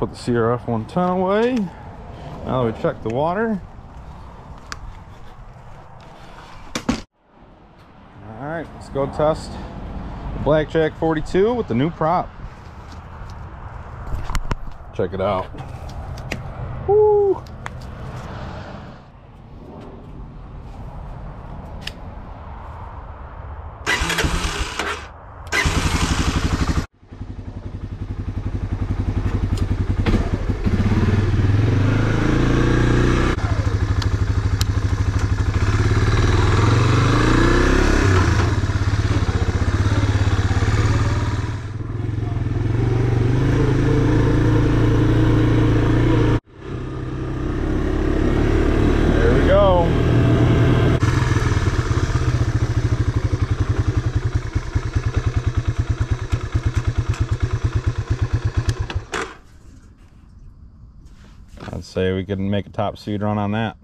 put the CRF 110 away. Now we check the water. All right, let's go test the Blackjack 42 with the new prop. Check it out. Woo! There we go. I'd say we could make a top speed run on that.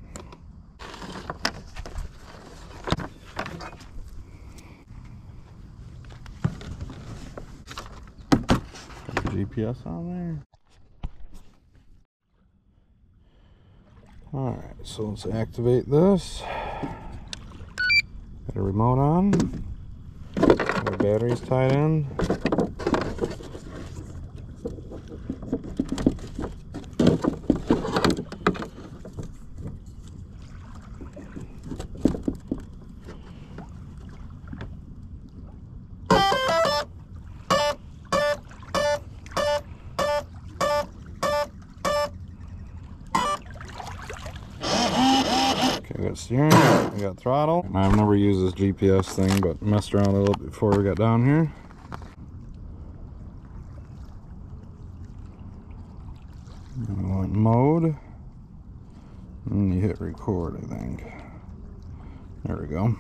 GPS on there. All right, so let's activate this. Got a remote on. The battery's tied in. Steering, we got throttle. And I've never used this GPS thing, but messed around a little bit before we got down here. Mode. And you hit record, I think. There we go.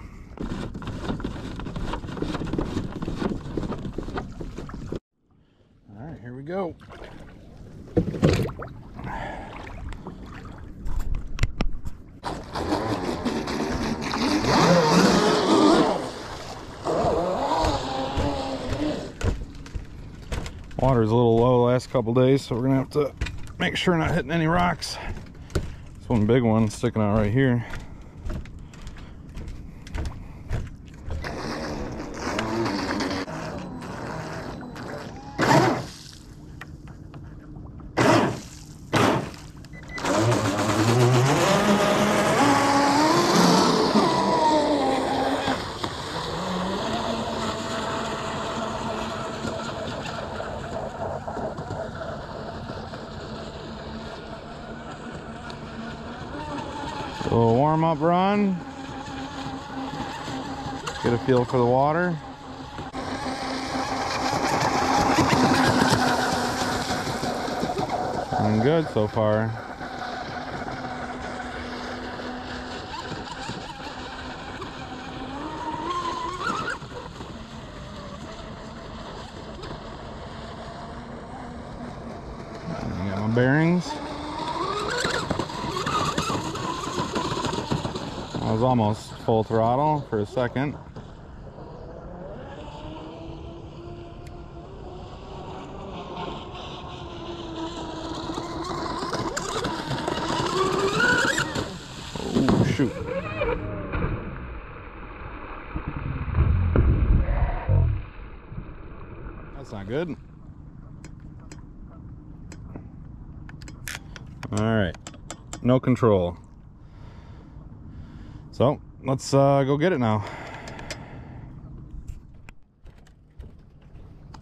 All right, here we go. Water's a little low last couple days, so we're gonna have to make sure not hitting any rocks. This one big one sticking out right here. Up run. Get a feel for the water. Doing good so far. Bearings. I was almost full throttle for a second. Oh, shoot. That's not good. All right, no control. So let's uh, go get it now.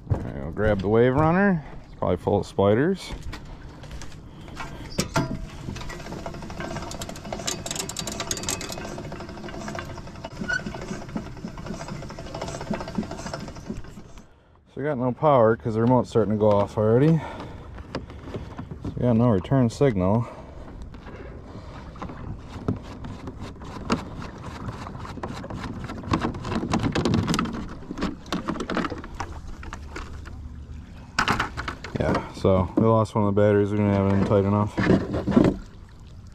Right, I'll grab the wave runner. It's probably full of spiders. So we got no power because the remote's starting to go off already. So we got no return signal. So we lost one of the batteries. We didn't have it in tight enough.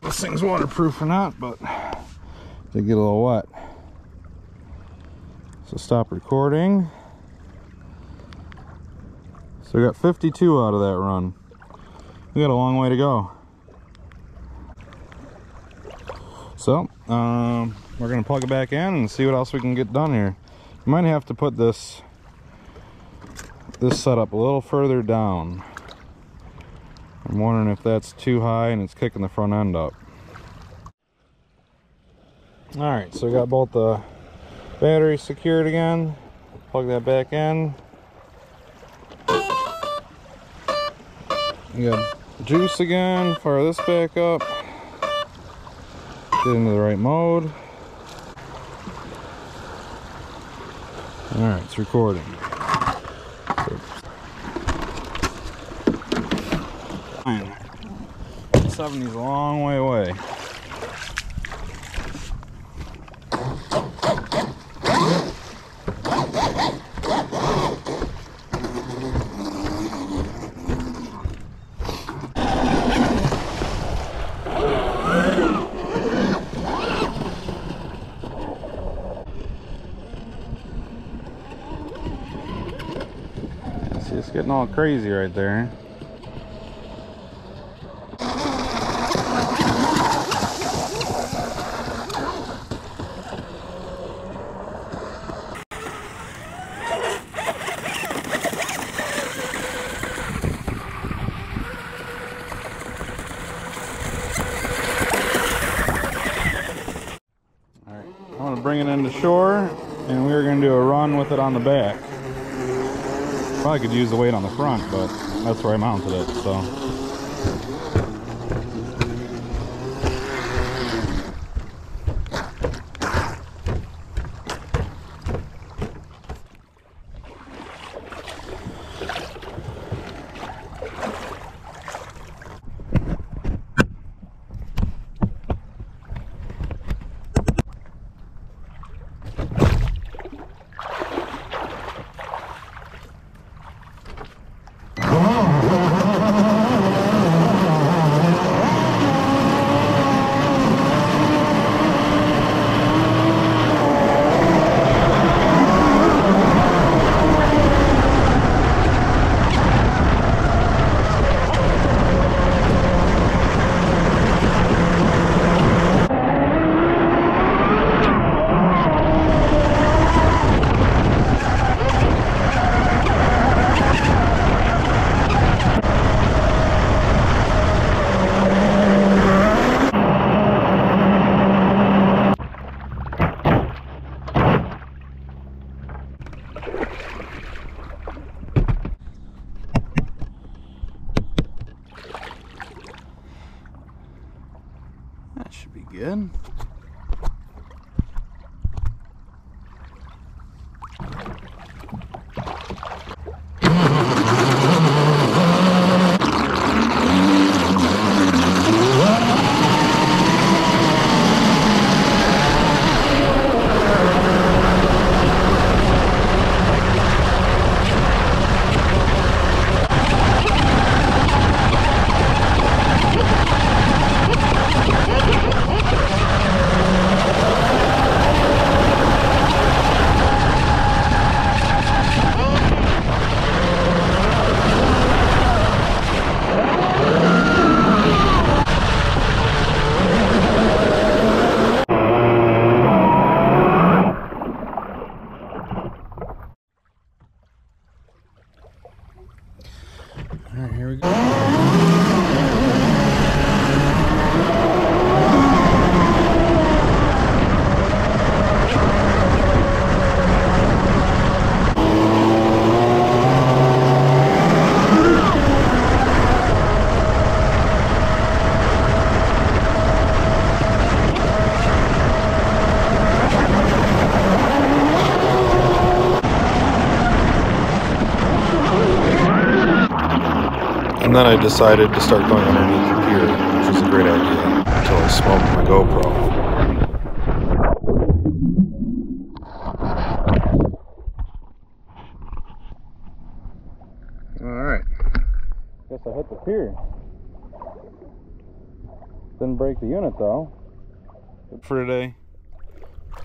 This thing's waterproof or not, but they get a little wet. So stop recording. So we got 52 out of that run. we got a long way to go. So, um, we're gonna plug it back in and see what else we can get done here. You might have to put this this setup a little further down. I'm wondering if that's too high and it's kicking the front end up. Alright, so we got both the batteries secured again. Plug that back in. We got juice again, fire this back up. Get into the right mode. Alright, it's recording. Fine. 70's a long way away. It's getting all crazy right there. Shore and we're gonna do a run with it on the back. Probably could use the weight on the front, but that's where I mounted it, so. That should be good. All right, here we go. And then I decided to start going underneath the pier, which was a great idea until I smoked my GoPro. Alright. Guess I hit the pier. Didn't break the unit though. Good for today. I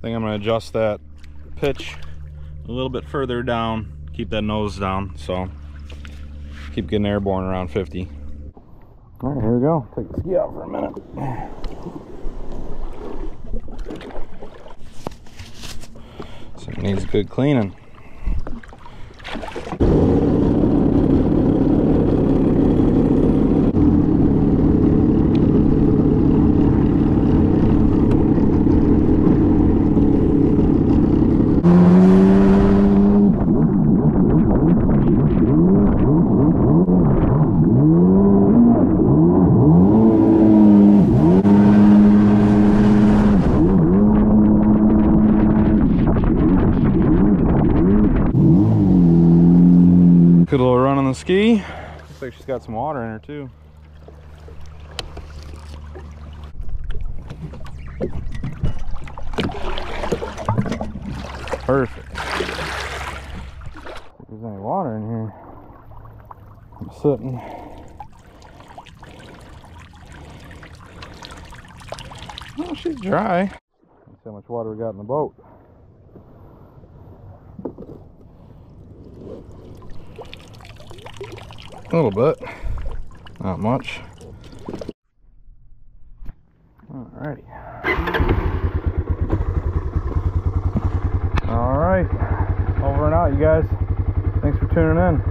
think I'm going to adjust that pitch a little bit further down keep that nose down so keep getting airborne around 50. All right, here we go. Take the ski out for a minute. So it needs good cleaning. Good little run on the ski. Looks like she's got some water in her too. Perfect. If there's any water in here, I'm sitting. Oh, she's dry. Let's see how much water we got in the boat. A little bit. Not much. Alrighty. Alright. Over and out, you guys. Thanks for tuning in.